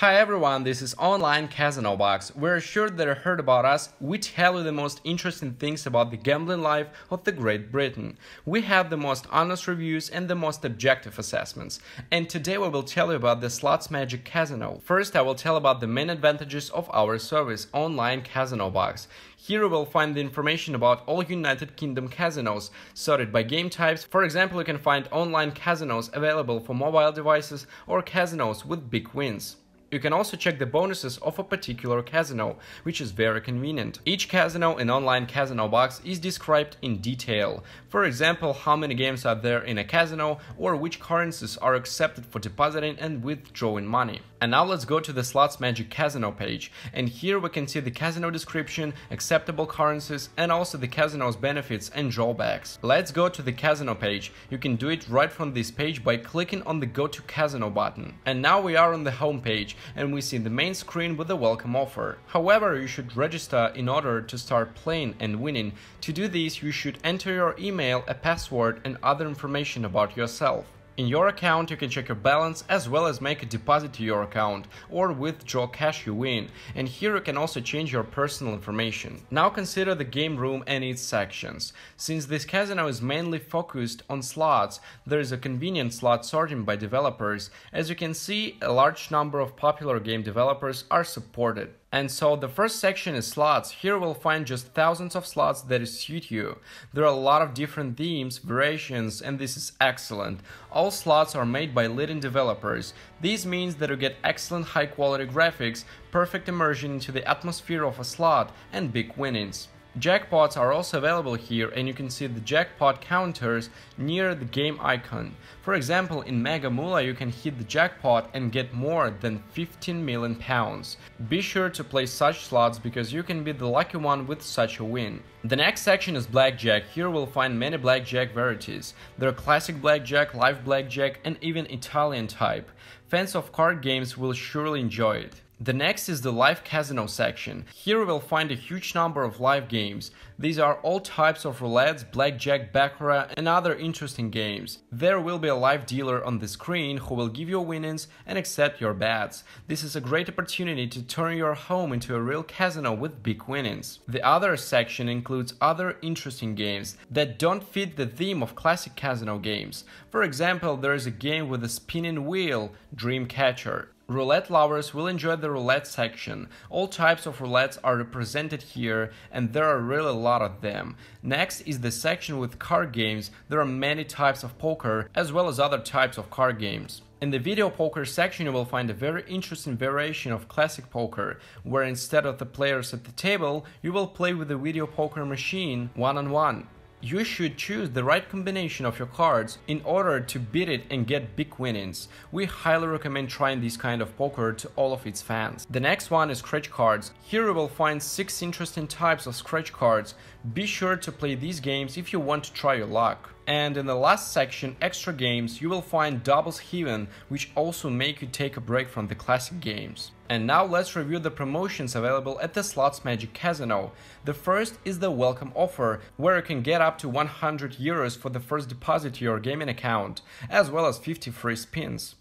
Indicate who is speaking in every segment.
Speaker 1: Hi everyone, this is Online Casino Box. We're sure that you heard about us. We tell you the most interesting things about the gambling life of the Great Britain. We have the most honest reviews and the most objective assessments. And today we will tell you about the Slots Magic Casino. First, I will tell about the main advantages of our service, Online Casino Box. Here you will find the information about all United Kingdom casinos, sorted by game types. For example, you can find online casinos available for mobile devices or casinos with big wins. You can also check the bonuses of a particular casino, which is very convenient. Each casino in online casino box is described in detail. For example, how many games are there in a casino or which currencies are accepted for depositing and withdrawing money. And now let's go to the Slots Magic Casino page. And here we can see the casino description, acceptable currencies, and also the casino's benefits and drawbacks. Let's go to the casino page. You can do it right from this page by clicking on the Go to Casino button. And now we are on the home page and we see the main screen with the welcome offer. However, you should register in order to start playing and winning. To do this, you should enter your email, a password and other information about yourself. In your account, you can check your balance as well as make a deposit to your account or withdraw cash you win. And here you can also change your personal information. Now consider the game room and its sections. Since this casino is mainly focused on slots, there is a convenient slot sorting by developers. As you can see, a large number of popular game developers are supported. And so the first section is slots. Here we'll find just thousands of slots that suit you. There are a lot of different themes, variations, and this is excellent. All slots are made by leading developers. This means that you get excellent high quality graphics, perfect immersion into the atmosphere of a slot, and big winnings. Jackpots are also available here and you can see the jackpot counters near the game icon. For example, in Mega Moolah you can hit the jackpot and get more than 15 million pounds. Be sure to play such slots because you can be the lucky one with such a win. The next section is Blackjack. Here we'll find many Blackjack varieties. There are classic Blackjack, live Blackjack and even Italian type. Fans of card games will surely enjoy it. The next is the live casino section. Here we will find a huge number of live games. These are all types of roulettes, blackjack, baccarat and other interesting games. There will be a live dealer on the screen who will give you winnings and accept your bets. This is a great opportunity to turn your home into a real casino with big winnings. The other section includes other interesting games that don't fit the theme of classic casino games. For example, there is a game with a spinning wheel, Dream Catcher. Roulette lovers will enjoy the roulette section. All types of roulettes are represented here and there are really a lot of them. Next is the section with card games. There are many types of poker as well as other types of card games. In the video poker section you will find a very interesting variation of classic poker, where instead of the players at the table, you will play with the video poker machine one-on-one. -on -one. You should choose the right combination of your cards in order to beat it and get big winnings. We highly recommend trying this kind of poker to all of its fans. The next one is scratch cards. Here you will find 6 interesting types of scratch cards. Be sure to play these games if you want to try your luck. And in the last section, extra games, you will find doubles heaven, which also make you take a break from the classic games. And now let's review the promotions available at the Slots Magic Casino. The first is the welcome offer, where you can get up to 100 euros for the first deposit to your gaming account, as well as 50 free spins.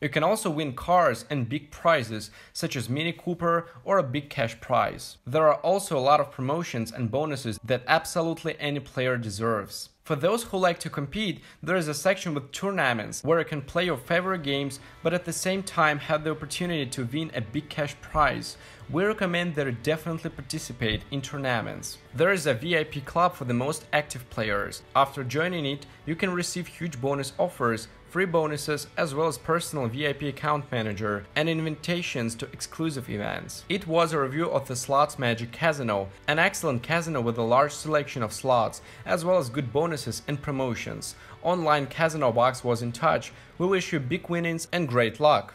Speaker 1: You can also win cars and big prizes, such as Mini Cooper or a big cash prize. There are also a lot of promotions and bonuses that absolutely any player deserves. For those who like to compete, there is a section with tournaments where you can play your favorite games but at the same time have the opportunity to win a big cash prize. We recommend that you definitely participate in tournaments. There is a VIP club for the most active players. After joining it, you can receive huge bonus offers free bonuses, as well as personal VIP account manager and invitations to exclusive events. It was a review of the Slots Magic Casino, an excellent casino with a large selection of slots, as well as good bonuses and promotions. Online Casino Box was in touch. We wish you big winnings and great luck!